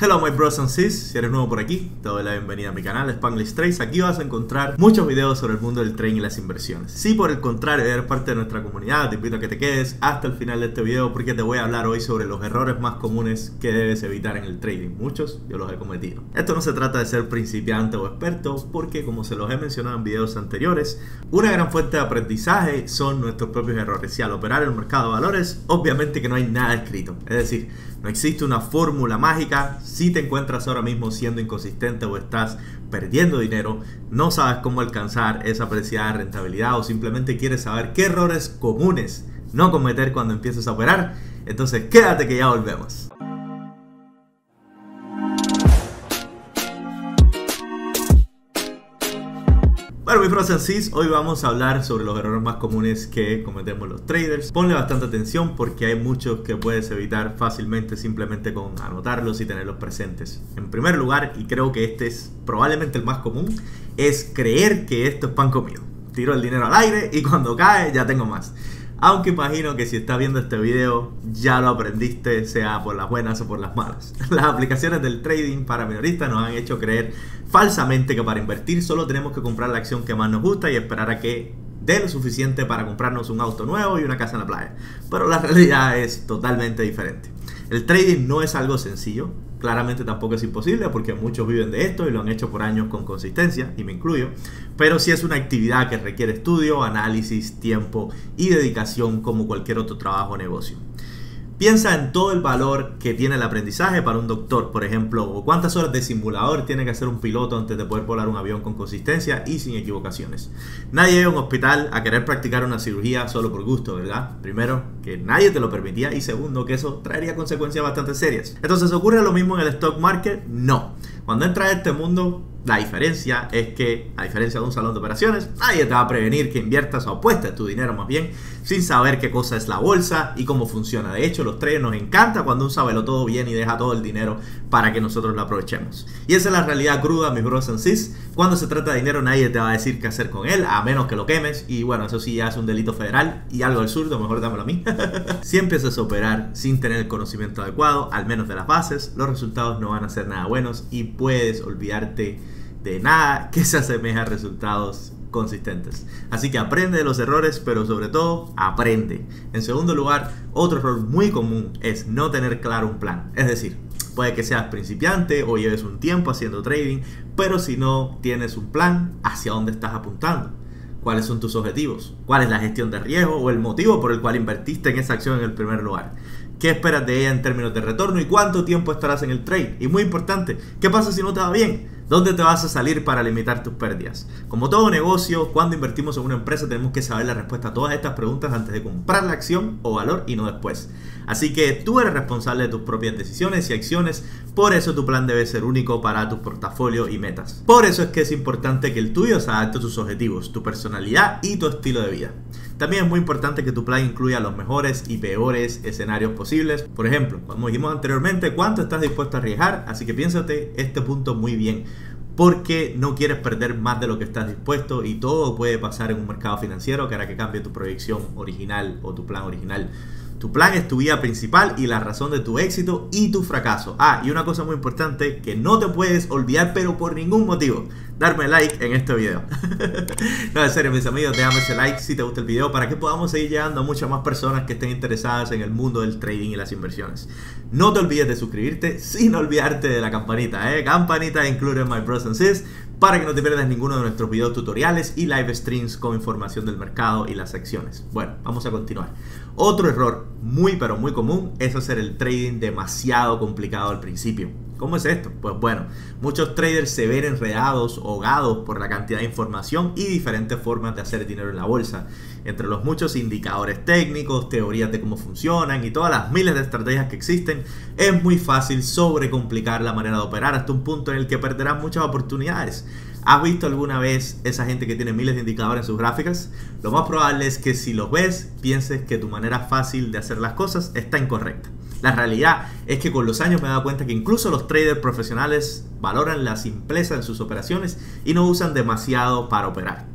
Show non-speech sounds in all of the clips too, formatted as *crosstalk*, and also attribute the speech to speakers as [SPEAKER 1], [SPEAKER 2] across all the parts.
[SPEAKER 1] Hello my bros and sis, si eres nuevo por aquí, te doy la bienvenida a mi canal Spanglish Trades. Aquí vas a encontrar muchos videos sobre el mundo del trading y las inversiones. Si por el contrario eres parte de nuestra comunidad, te invito a que te quedes hasta el final de este video porque te voy a hablar hoy sobre los errores más comunes que debes evitar en el trading. Muchos yo los he cometido. Esto no se trata de ser principiante o experto porque como se los he mencionado en videos anteriores, una gran fuente de aprendizaje son nuestros propios errores. Y al operar el mercado de valores, obviamente que no hay nada escrito. Es decir, no existe una fórmula mágica. Si te encuentras ahora mismo siendo inconsistente o estás perdiendo dinero, no sabes cómo alcanzar esa preciada rentabilidad o simplemente quieres saber qué errores comunes no cometer cuando empieces a operar, entonces quédate que ya volvemos. Bueno, mi pros hoy vamos a hablar sobre los errores más comunes que cometemos los traders. Ponle bastante atención porque hay muchos que puedes evitar fácilmente simplemente con anotarlos y tenerlos presentes. En primer lugar, y creo que este es probablemente el más común, es creer que esto es pan comido. Tiro el dinero al aire y cuando cae ya tengo más. Aunque imagino que si estás viendo este video ya lo aprendiste, sea por las buenas o por las malas. *laughs* Las aplicaciones del trading para minoristas nos han hecho creer falsamente que para invertir solo tenemos que comprar la acción que más nos gusta y esperar a que dé lo suficiente para comprarnos un auto nuevo y una casa en la playa. Pero la *laughs* realidad es totalmente diferente. El trading no es algo sencillo, Claramente tampoco es imposible porque muchos viven de esto y lo han hecho por años con consistencia, y me incluyo, pero sí es una actividad que requiere estudio, análisis, tiempo y dedicación como cualquier otro trabajo o negocio. Piensa en todo el valor que tiene el aprendizaje para un doctor, por ejemplo, o cuántas horas de simulador tiene que hacer un piloto antes de poder volar un avión con consistencia y sin equivocaciones. Nadie llega a un hospital a querer practicar una cirugía solo por gusto, ¿verdad? Primero, que nadie te lo permitía y segundo, que eso traería consecuencias bastante serias. Entonces, ¿ocurre lo mismo en el stock market? No. Cuando entras a este mundo, la diferencia es que, a diferencia de un salón de operaciones, nadie te va a prevenir que inviertas o apuestes tu dinero más bien sin saber qué cosa es la bolsa y cómo funciona. De hecho, los traders nos encanta cuando un lo todo bien y deja todo el dinero para que nosotros lo aprovechemos. Y esa es la realidad cruda, mis bros and. Cuando se trata de dinero, nadie te va a decir qué hacer con él, a menos que lo quemes. Y bueno, eso sí ya es un delito federal y algo absurdo, mejor dámelo a mí. *laughs* si empiezas a operar sin tener el conocimiento adecuado, al menos de las bases, los resultados no van a ser nada buenos y puedes olvidarte de nada *laughs* que se asemeje a resultados consistentes. Así que aprende de los errores, pero sobre todo aprende. En segundo lugar, otro error muy común es no tener claro un plan. Es decir, puede que seas principiante o lleves un tiempo haciendo trading, pero si no tienes un plan, ¿hacia dónde estás apuntando? ¿Cuáles son tus objetivos? ¿Cuál es la gestión de riesgo o el motivo por el cual invertiste en esa acción en el primer lugar? ¿Qué esperas de ella en términos de retorno y cuánto tiempo estarás en el trade? Y muy importante, ¿qué pasa si no te va bien? ¿Dónde te vas a salir para limitar tus pérdidas? Como todo negocio, cuando invertimos en una empresa tenemos que saber la respuesta a todas estas preguntas antes de comprar la acción o valor y no después. Así que tú eres responsable de tus propias decisiones y acciones, por eso tu plan debe ser único para tu portafolio y metas. Por eso es que es importante que el tuyo se adapte a tus objetivos, tu personalidad y tu estilo de vida. También es muy importante que tu plan incluya los mejores y peores escenarios posibles. Por ejemplo, como dijimos anteriormente, cuánto estás dispuesto a arriesgar, así que piénsate este punto muy bien porque no quieres perder más de lo que estás dispuesto y todo puede pasar en un mercado financiero que hará que cambie tu proyección original o tu plan original. Tu plan es tu vida principal y la razón de tu éxito y tu fracaso. Ah, y una cosa muy importante que no te puedes olvidar, pero por ningún motivo, darme like en este video. *laughs* no, en serio, mis amigos, déjame ese like si te gusta el video para que podamos seguir llegando a muchas más personas que estén interesadas en el mundo del trading y las inversiones. No te olvides de suscribirte sin olvidarte de la campanita, ¿eh? Campanita incluye My Bros and Sis para que no te pierdas ninguno de nuestros videos tutoriales y live streams con información del mercado y las acciones. Bueno, vamos a continuar. Otro error muy pero muy común es hacer el trading demasiado complicado al principio. ¿Cómo es esto? Pues bueno, muchos traders se ven enredados, ahogados por la cantidad de información y diferentes formas de hacer dinero en la bolsa. Entre los muchos indicadores técnicos, teorías de cómo funcionan y todas las miles de estrategias que existen, es muy fácil sobrecomplicar la manera de operar hasta un punto en el que perderás muchas oportunidades. ¿Has visto alguna vez esa gente que tiene miles de indicadores en sus gráficas? Lo más probable es que si los ves, pienses que tu manera fácil de hacer las cosas está incorrecta. La realidad es que con los años me he dado cuenta que incluso los traders profesionales valoran la simpleza en sus operaciones y no usan demasiado para operar.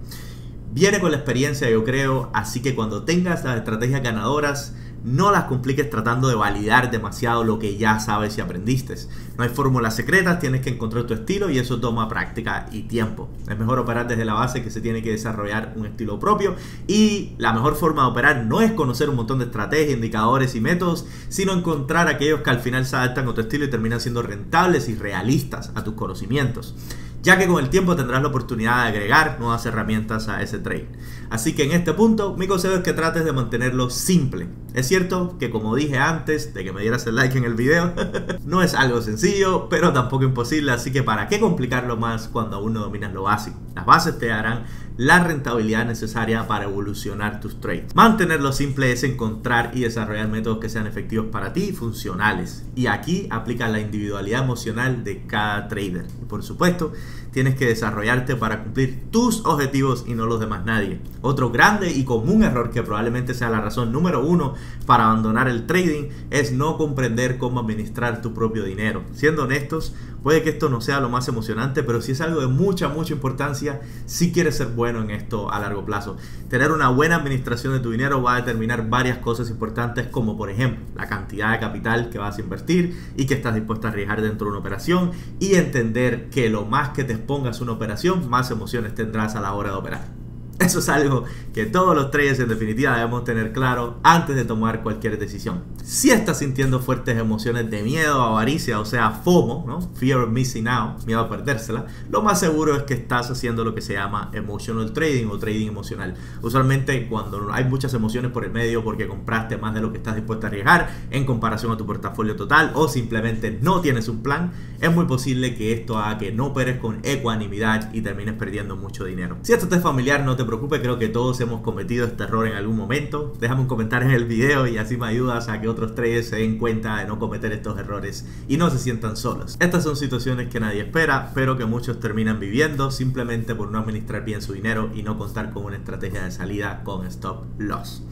[SPEAKER 1] Viene con la experiencia, yo creo, así que cuando tengas las estrategias ganadoras, no las compliques tratando de validar demasiado lo que ya sabes y aprendiste. No hay fórmulas secretas, tienes que encontrar tu estilo y eso toma práctica y tiempo. Es mejor operar desde la base que se tiene que desarrollar un estilo propio y la mejor forma de operar no es conocer un montón de estrategias, indicadores y métodos, sino encontrar aquellos que al final se adaptan a tu estilo y terminan siendo rentables y realistas a tus conocimientos ya que con el tiempo tendrás la oportunidad de agregar nuevas herramientas a ese trade. Así que en este punto, mi consejo es que trates de mantenerlo simple. Es cierto que como dije antes de que me dieras el like en el video, *laughs* no es algo sencillo, pero tampoco imposible, así que para qué complicarlo más cuando aún no dominas lo básico. Las bases te darán la rentabilidad necesaria para evolucionar tus trades. Mantenerlo simple es encontrar y desarrollar métodos que sean efectivos para ti y funcionales. Y aquí aplica la individualidad emocional de cada trader. Y por supuesto, tienes que desarrollarte para cumplir tus objetivos y no los de más nadie. Otro grande y común error que probablemente sea la razón número uno para abandonar el trading es no comprender cómo administrar tu propio dinero. Siendo honestos, puede que esto no sea lo más emocionante, pero si es algo de mucha, mucha importancia, si quieres ser bueno en esto a largo plazo. Tener una buena administración de tu dinero va a determinar varias cosas importantes como por ejemplo la cantidad de capital que vas a invertir y que estás dispuesto a arriesgar dentro de una operación y entender que lo más que te pongas una operación, más emociones tendrás a la hora de operar. Eso es algo que todos los traders en definitiva debemos tener claro antes de tomar cualquier decisión. Si estás sintiendo fuertes emociones de miedo, avaricia, o sea, FOMO, ¿no? Fear of missing out, miedo a perdérsela, lo más seguro es que estás haciendo lo que se llama emotional trading o trading emocional. Usualmente cuando hay muchas emociones por el medio porque compraste más de lo que estás dispuesto a arriesgar en comparación a tu portafolio total o simplemente no tienes un plan, es muy posible que esto haga que no operes con ecuanimidad y termines perdiendo mucho dinero. Si esto te es familiar, no te preocupes, creo que todos hemos cometido este error en algún momento. Déjame un comentario en el video y así me ayudas a que otros traders se den cuenta de no cometer estos errores y no se sientan solos. Estas son situaciones que nadie espera, pero que muchos terminan viviendo simplemente por no administrar bien su dinero y no contar con una estrategia de salida con stop loss.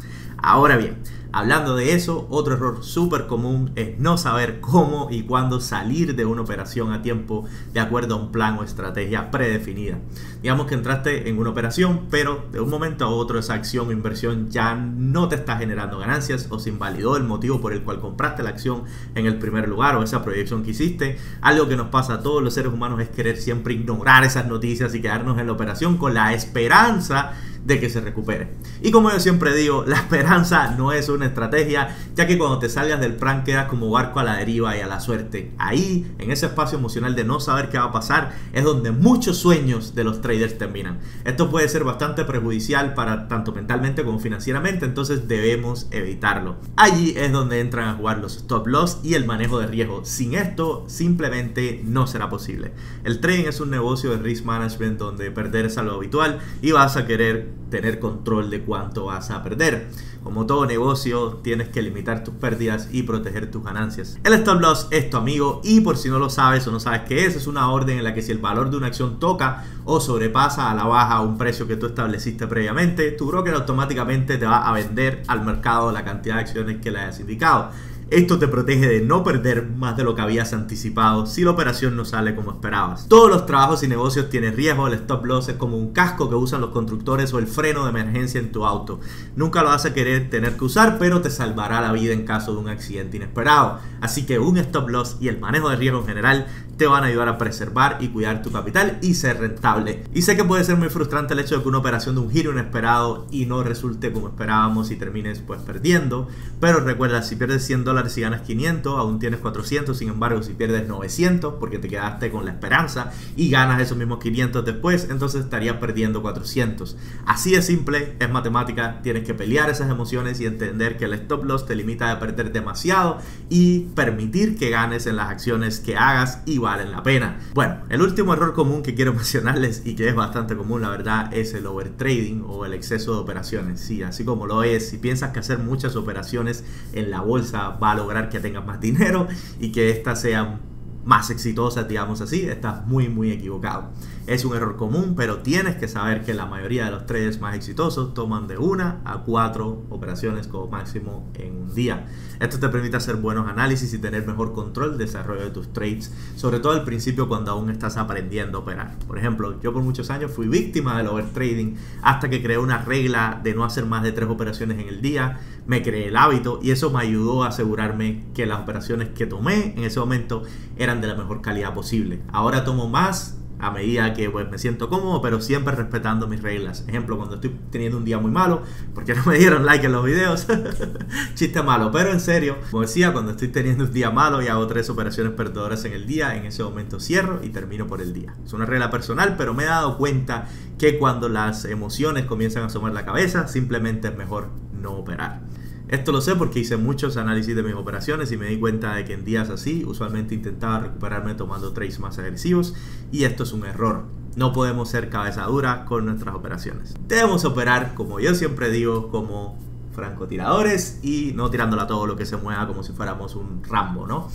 [SPEAKER 1] Ahora bien, hablando de eso, otro error súper común es no saber cómo y cuándo salir de una operación a tiempo de acuerdo a un plan o estrategia predefinida. Digamos que entraste en una operación, pero de un momento a otro esa acción o inversión ya no te está generando ganancias o se invalidó el motivo por el cual compraste la acción en el primer lugar o esa proyección que hiciste. Algo que nos pasa a todos los seres humanos es querer siempre ignorar esas noticias y quedarnos en la operación con la esperanza de que se recupere. Y como yo siempre digo, la esperanza no es una estrategia, ya que cuando te salgas del plan quedas como barco a la deriva y a la suerte. Ahí, en ese espacio emocional de no saber qué va a pasar, es donde muchos sueños de los traders terminan. Esto puede ser bastante perjudicial para tanto mentalmente como financieramente, entonces debemos evitarlo. Allí es donde entran a jugar los stop loss y el manejo de riesgo. Sin esto, simplemente no será posible. El trading es un negocio de risk management donde perder es algo habitual y vas a querer tener control de cuánto vas a perder. Como todo negocio, tienes que limitar tus pérdidas y proteger tus ganancias. El stop loss es tu amigo y por si no lo sabes o no sabes qué es, es una orden en la que si el valor de una acción toca o sobrepasa a la baja un precio que tú estableciste previamente, tu broker automáticamente te va a vender al mercado la cantidad de acciones que le hayas indicado. Esto te protege de no perder más de lo que habías anticipado si la operación no sale como esperabas. Todos los trabajos y negocios tienen riesgo, el stop loss es como un casco que usan los constructores o el freno de emergencia en tu auto. Nunca lo vas a querer tener que usar, pero te salvará la vida en caso de un accidente inesperado. Así que un stop loss y el manejo de riesgo en general te van a ayudar a preservar y cuidar tu capital y ser rentable. Y sé que puede ser muy frustrante el hecho de que una operación de un giro inesperado y no resulte como esperábamos y termines pues perdiendo, pero recuerda, si pierdes 100 dólares y ganas 500, aún tienes 400, sin embargo, si pierdes 900 porque te quedaste con la esperanza y ganas esos mismos 500 después, entonces estarías perdiendo 400. Así de simple, es matemática, tienes que pelear esas emociones y entender que el stop loss te limita a perder demasiado y permitir que ganes en las acciones que hagas y valen la pena. Bueno, el último error común que quiero *laughs* mencionarles y que es bastante común, la verdad, es el overtrading o el exceso de operaciones. Sí, así como lo es, si piensas que hacer muchas operaciones en la bolsa va lograr que tengas más dinero y que éstas sean más exitosas, digamos así, estás muy muy equivocado. Es un error común, pero tienes que saber que la mayoría de los traders más exitosos toman de una a cuatro operaciones como máximo en un día. Esto te permite hacer buenos análisis y tener mejor control del desarrollo de tus trades, sobre todo al principio cuando aún estás aprendiendo a operar. Por ejemplo, yo por muchos años fui víctima del overtrading hasta que creé una regla de no hacer más de tres operaciones en el día, me creé el hábito y eso me ayudó a asegurarme que las operaciones que tomé en ese momento eran de la mejor calidad posible. Ahora tomo más a medida que pues, me siento cómodo, pero siempre respetando mis reglas. Ejemplo, cuando estoy teniendo un día muy malo, porque no me dieron like en los videos, *laughs* chiste malo, pero en serio, como decía, cuando estoy teniendo un día malo y hago tres operaciones perdedoras en el día, en ese momento cierro y termino por el día. Es una regla personal, pero me he dado cuenta que cuando las emociones comienzan a asomar la cabeza, simplemente es mejor no operar. Esto lo sé porque hice muchos análisis de mis operaciones y me di cuenta de que en días así usualmente intentaba recuperarme tomando trades más agresivos y esto es un error. No podemos ser cabeza dura con nuestras operaciones. Debemos operar, como yo siempre digo, como francotiradores y no tirándola todo lo que se mueva como si fuéramos un Rambo, ¿no?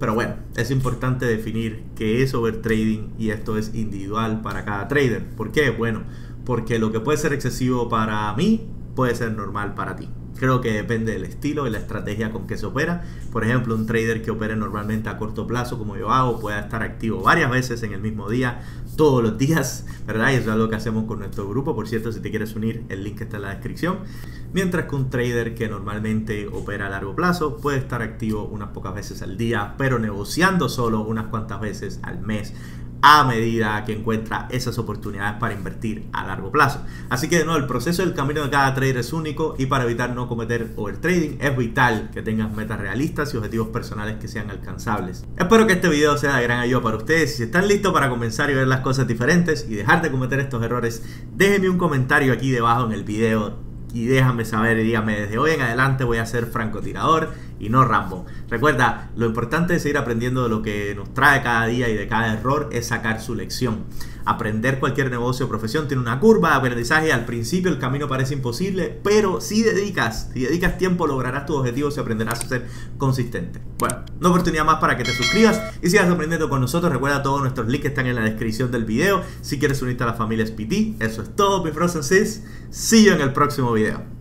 [SPEAKER 1] Pero bueno, es importante definir qué es overtrading y esto es individual para cada trader. ¿Por qué? Bueno, porque lo que puede ser excesivo para mí puede ser normal para ti. Creo que depende del estilo y la estrategia con que se opera. Por ejemplo, un trader que opere normalmente a corto plazo, como yo hago, puede estar activo varias veces en el mismo día, todos los días, ¿verdad? Y eso es algo que hacemos con nuestro grupo. Por cierto, si te quieres unir, el link está en la descripción. Mientras que un trader que normalmente opera a largo plazo puede estar activo unas pocas veces al día, pero negociando solo unas cuantas veces al mes a medida que encuentra esas oportunidades para invertir a largo plazo. Así que de nuevo, el proceso del camino de cada trader es único y para evitar no cometer overtrading es vital que tengas metas realistas y objetivos personales que sean alcanzables. Espero que este video sea de gran ayuda para ustedes. Si están listos para comenzar y ver las cosas diferentes y dejar de cometer estos errores, déjenme un comentario aquí debajo en el video y déjame saber y dígame desde hoy en adelante voy a ser francotirador y no Rambo. Recuerda, lo importante de seguir aprendiendo de lo que nos trae cada día y de cada error es sacar su lección. Aprender cualquier negocio o profesión tiene una curva de aprendizaje. Al principio el camino parece imposible, pero si dedicas, si dedicas tiempo lograrás tus objetivos y aprenderás a ser consistente. Bueno, una oportunidad más para que te suscribas y sigas aprendiendo con nosotros. Recuerda todos nuestros links están en la descripción del video. Si quieres unirte a la familia SPT, eso es todo, mi Frozen Sis. See you en el próximo video.